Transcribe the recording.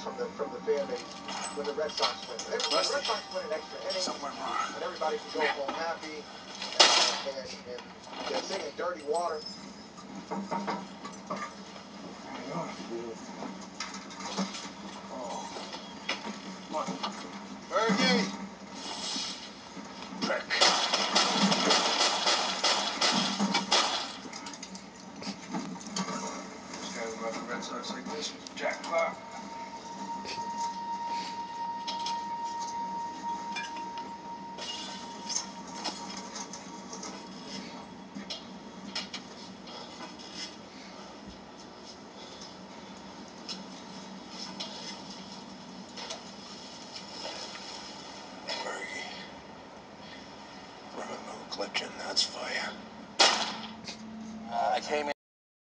from the from the fan base when the Red Sox win. When the Red Sox win an extra inning, Something went wrong. and everybody can go home happy uh, and, and they're singing dirty water. Fergie! Prick. This guy who brought the Red Sox like this Jack Clark. That's for you. Uh, I came in.